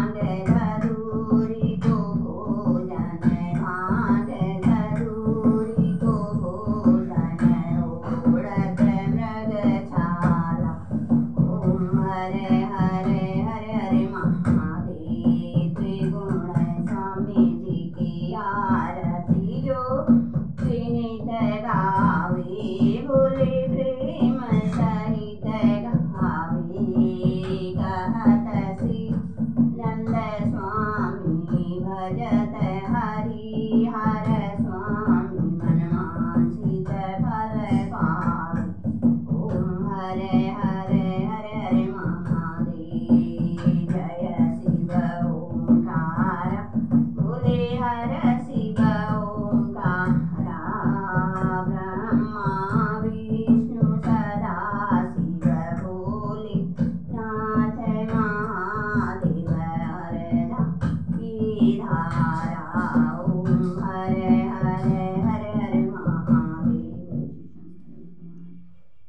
and Như.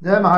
Jai Maha